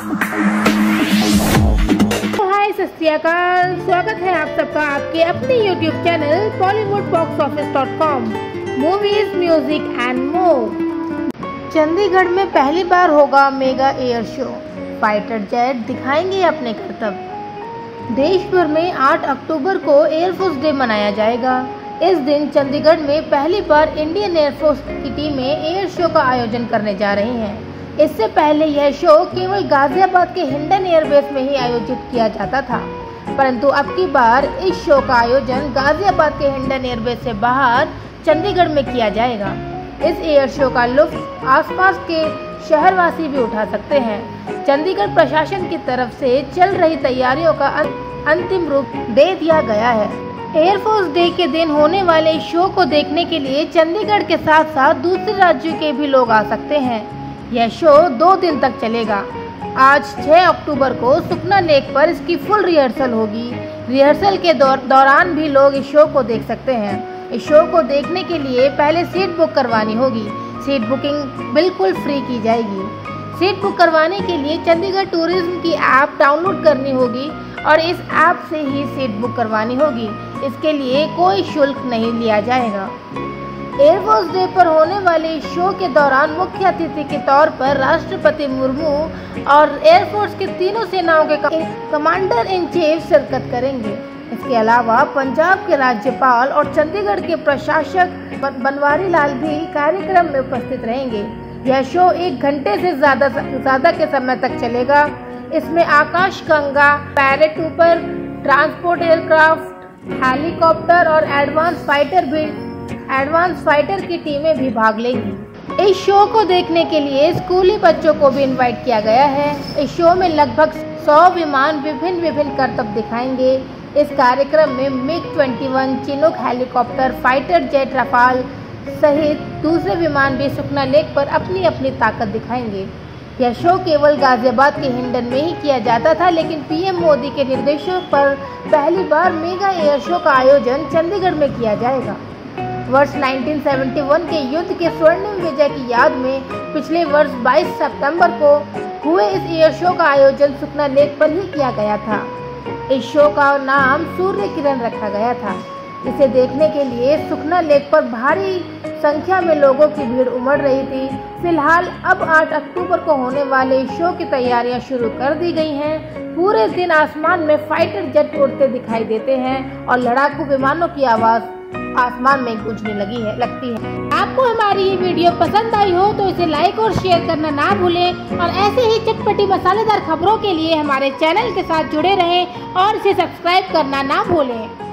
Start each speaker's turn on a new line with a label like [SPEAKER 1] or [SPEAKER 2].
[SPEAKER 1] हाय, सत स्वागत है आप सबका आपके अपने YouTube channel Bollywood box office dot com movies music and more Chandigarh में पहली बार होगा mega air show. Fighter jet दिखाएँगे अपने करतब देश भर में 8 अक्टूबर को एयरफोर्स डे मनाया जाएगा। इस दिन चंडीगढ़ में पहली बार इंडियन एयरफोर्स की टीमें एयर शो का आयोजन करने जा रही हैं। इससे पहले यह शो केवल गाजियाबाद के हिंडन एयरबेस में ही आयोजित किया जाता था परंतु अब की बार इस शो का आयोजन गाजियाबाद के हिंडन एयरबेस से बाहर चंडीगढ़ में किया जाएगा। इस एयर शो का लुत्फ आसपास के शहरवासी भी उठा सकते हैं। चंडीगढ़ प्रशासन की तरफ़ से चल रही तैयारियों का अं-, अंतिम रूप दे दिया गया है। एयरफोर्स डे के दिन होने वाले शो को देखने के लिए चंडीगढ़ के साथ साथ दूसरे राज्यों के भी लोग आ सकते हैं। यह शो दो दिन तक चलेगा। आज 6 अक्टूबर को सुखना लेक पर इसकी फुल रिहर्सल होगी। रिहर्सल के दौर, दौरान भी लोग इस शो को देख सकते हैं। इस शो को देखने के लिए पहले सीट बुक करवानी होगी। सीट बुकिंग बिल्कुल फ्री की जाएगी। सीट बुक करवाने के लिए चंडीगढ़ टूरिज़्म की ऐप डाउनलोड करनी होगी और इस ऐप से ही सीट बुक करवानी होगी। इसके लिए कोई शुल्क नहीं लिया जाएगा। एयरफोर्स डे पर होने वाले शो के दौरान मुख्य अतिथि के तौर पर राष्ट्रपति मुर्मू और एयरफोर्स के तीनों सेनाओं के कमांडर इन चीफ शिरकत करेंगे। इसके अलावा पंजाब के राज्यपाल और चंडीगढ़ के प्रशासक बनवारी लाल भी कार्यक्रम में उपस्थित रहेंगे। यह शो एक घंटे से ज़्यादा ज़्यादा के समय तक चलेगा। इसमें Akash Ganga paratrooper transport aircraft helicopter और एडवांस फाइटर भी एडवांस फाइटर की टीमें भी भाग लेंगी। इस शो को देखने के लिए स्कूली बच्चों को भी इनवाइट किया गया है। इस शो में लगभग 100 विमान विभिन्न विभिन्न करतब दिखाएँगे। इस कार्यक्रम में MiG 21 Chinook helicopter, fighter jet Rafale सहित दूसरे विमान भी सुखना लेक पर अपनी अपनी ताकत दिखाएँगे। यह शो केवल गाजियाबाद के हिंडन में ही किया जाता था, लेकिन पीएम मोदी के निर्देशों पर पहली बार मेगा एयर शो का आयोजन चंडीगढ़ में किया जाएगा। वर्ष 1971 के युद्ध के स्वर्णिम विजय की याद में पिछले वर्ष 22 सितंबर को हुए इस एयर शो का आयोजन सुखना लेक पर ही किया गया था। इस शो का नाम सूर्य किरण रखा गया था। इसे देखने के लिए सुखना लेक पर भारी संख्या में लोगों की भीड़ उमड़ रही थी। फ़िलहाल अब 8 अक्टूबर को होने वाले शो की तैयारियाँ शुरू कर दी गई हैं। पूरे दिन आसमान में फाइटर जेट उड़ते दिखाई देते हैं और लड़ाकू विमानों की आवाज़ आसमान में गूंजने लगी है, लगती है। आपको हमारी ये वीडियो पसंद आई हो तो इसे लाइक और शेयर करना ना भूलें और ऐसे ही चटपटी मसालेदार खबरों के लिए हमारे चैनल के साथ जुड़े रहें और इसे सब्सक्राइब करना ना भूलें।